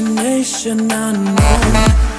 Nation, I know. unknown.